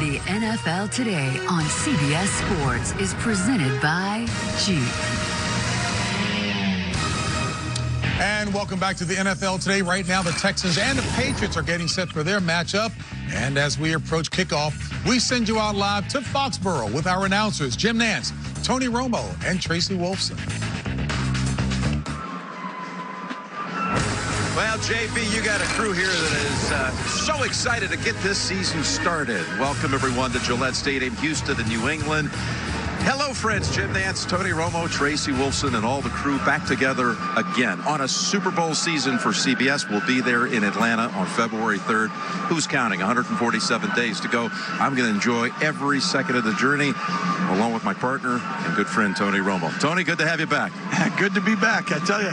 The NFL Today on CBS Sports is presented by Jeep. And welcome back to the NFL today. Right now, the Texans and the Patriots are getting set for their matchup. And as we approach kickoff, we send you out live to Foxborough with our announcers, Jim Nantz, Tony Romo, and Tracy Wolfson. Well, JB, you got a crew here that is uh, so excited to get this season started. Welcome, everyone, to Gillette Stadium, Houston, and New England. Hello, friends. Jim Nantz, Tony Romo, Tracy Wolfson, and all the crew back together again on a Super Bowl season for CBS. We'll be there in Atlanta on February 3rd. Who's counting? 147 days to go. I'm going to enjoy every second of the journey along with my partner and good friend, Tony Romo. Tony, good to have you back. Good to be back. I tell you,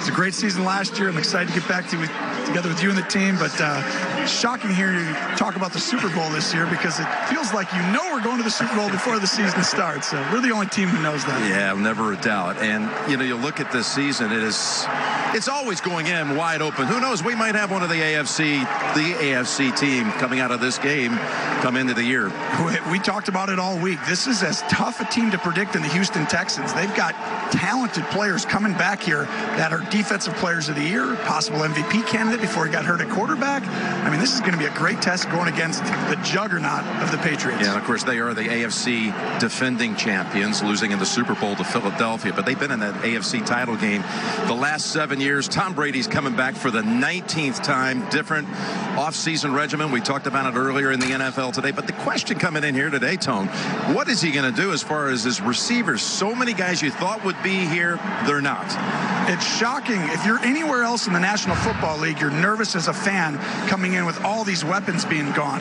it's a great season last year. I'm excited to get back to together with you and the team, but uh, shocking here to talk about the Super Bowl this year because it feels like you know we're going to the Super Bowl before the season starts. So we're the only team who knows that. Yeah, never a doubt. And you know, you look at this season, it is it's always going in wide open. Who knows? We might have one of the AFC, the AFC team coming out of this game come into the year. We, we talked about it all week. This is as tough a team to predict in the Houston Texans. They've got talented players coming back here that are defensive players of the year, possible MVP candidate before he got hurt at quarterback. I mean, this is going to be a great test going against the juggernaut of the Patriots. Yeah, and of course, they are the AFC defending champions, losing in the Super Bowl to Philadelphia, but they've been in that AFC title game the last seven years. Tom Brady's coming back for the 19th time, different offseason regimen. We talked about it earlier in the NFL today, but the question coming in here today, Tone, what is he going to do as far as his receivers? So many guys you thought would be here, they're not. It's shocking. If you're anywhere else in the National Football League, you're nervous as a fan coming in with all these weapons being gone.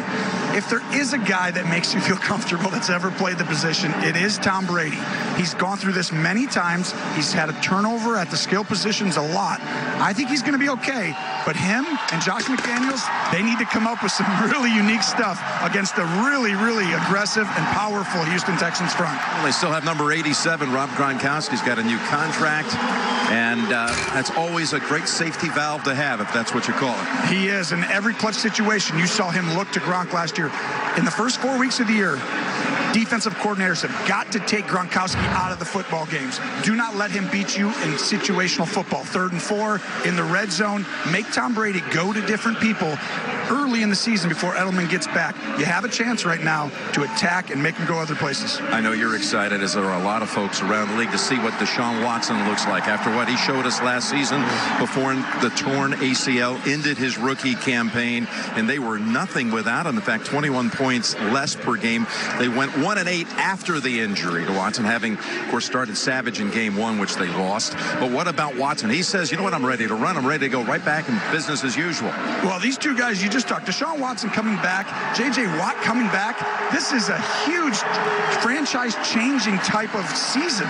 If there is a guy that makes you feel comfortable that's ever played the position, it is Tom Brady. He's gone through this many times. He's had a turnover at the skill positions a lot. I think he's going to be okay. But him and Josh McDaniels, they need to come up with some really unique stuff against a really, really aggressive and powerful Houston Texans front. Well, they still have number 87, Rob Gronkowski's got a new contract. And uh, that's always a great safety valve to have, if that's what you call it. He is. In every clutch situation, you saw him look to Gronk last year. In the first four weeks of the year, defensive coordinators have got to take Gronkowski out of the football games. Do not let him beat you in situational football. Third and four in the red zone. Make Tom Brady go to different people early in the season before Edelman gets back. You have a chance right now to attack and make him go other places. I know you're excited, as there are a lot of folks around the league, to see what Deshaun Watson looks like after what he showed us last season before the torn ACL ended his rookie campaign, and they were nothing without him. In fact, 21 points less per game. They went one and eight after the injury to Watson, having, of course, started Savage in game one, which they lost. But what about Watson? He says, you know what, I'm ready to run. I'm ready to go right back in business as usual. Well, these two guys you just talked, Deshaun Watson coming back, J.J. Watt coming back. This is a huge franchise-changing type of season.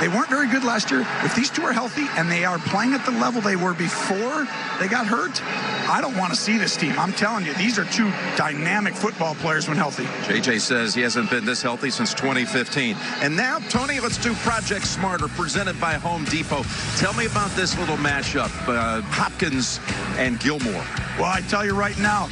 They weren't very good last year. If these two are healthy and they are playing at the level they were before they got hurt, I don't want to see this team. I'm telling you, these are two dynamic football players when healthy. JJ says he hasn't been this healthy since 2015. And now, Tony, let's do Project Smarter, presented by Home Depot. Tell me about this little mashup, uh, Hopkins and Gilmore. Well, I tell you right now,